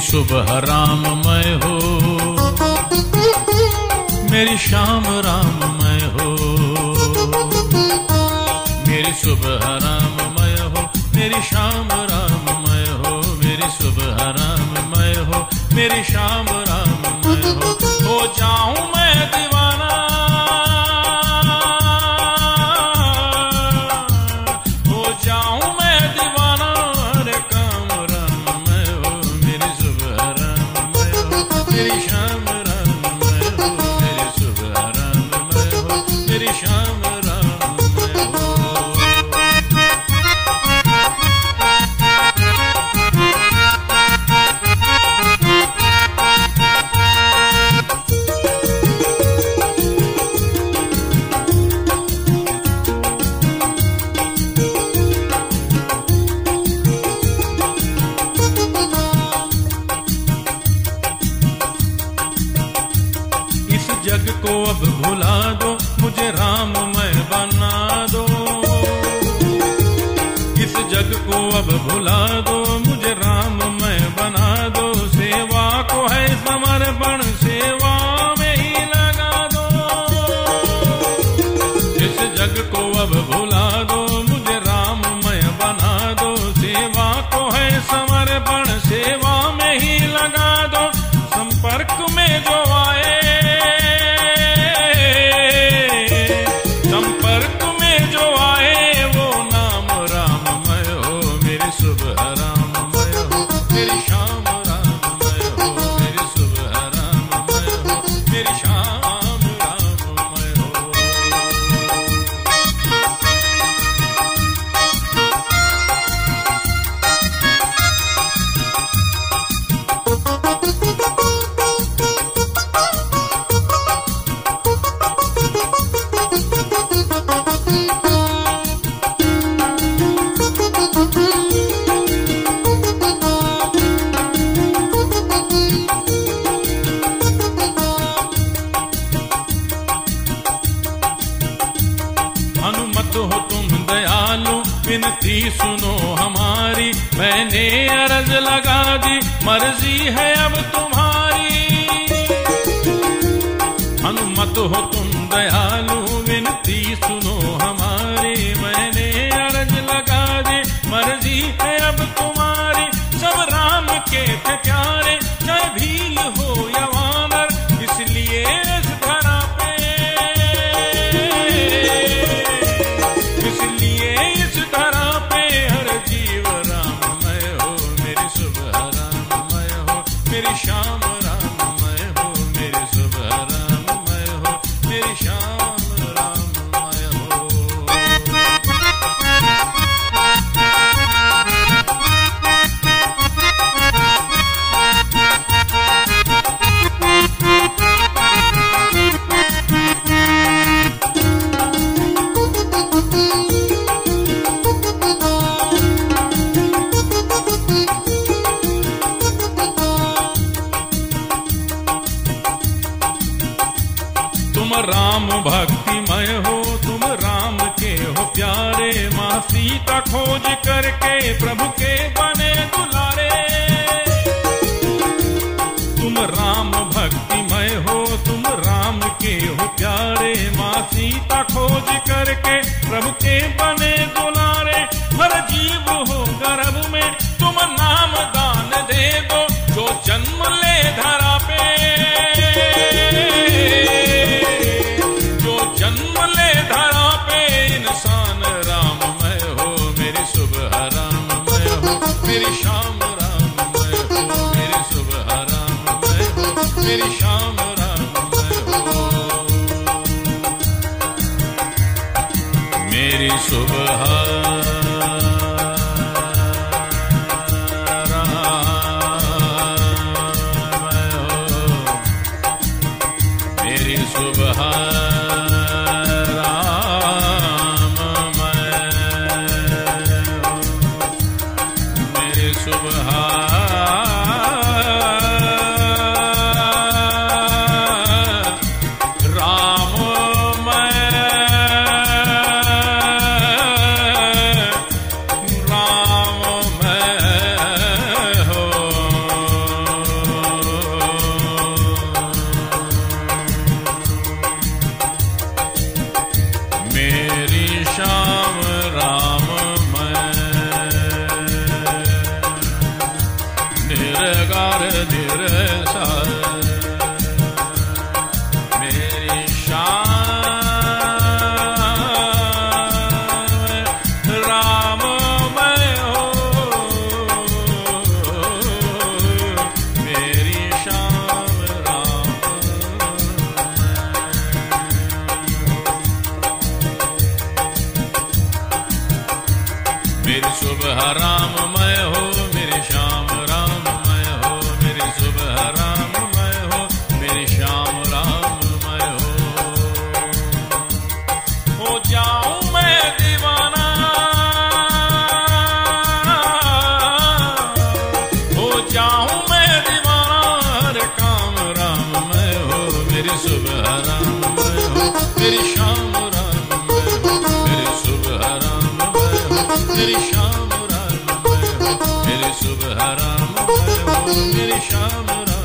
मेरी सुबह राममय हो। मेरी शाम राममय हो। मेरी शुभ हराम राममय हो। मेरी शाम राममय हो। मेरी शुभ हराम राममय हो। मेरी शाम राममय हो। हो जाऊँ मैं हो जग को अब भुला दो, मुझे राम मैं बना दो। सेवा को है समर्पण, सेवा में ही लगा दो। इस जग को अब भुला दो, मुझे राम मैं बना दो। सेवा को है समर्पण विनती सुनो हमारी, मैंने अरज लगा दी, मर्ज़ी है अब तुम्हारी। हनुमत हो तुम दयालु, विनती सुनो हमारी, मैंने अरज लगा दी, मर्ज़ी है अब तुम्हारी। हो, तुम राम के हो प्यारे माँ सीता खोज करके प्रभु के बने दुलारे। तुम राम भक्तिमय हो, तुम राम के हो प्यारे माँ सीता खोज करके प्रभु के बने दुलारे। हर जीव हो गर्भ में, तुम नाम दान दे दो जो जन्म ले धरा मेरी शाम राममय हो। मेरी सुबह सुबह तेरी शाम राम तेरी सुबह राम तेरी शाम राम हर मेरी शाम राम।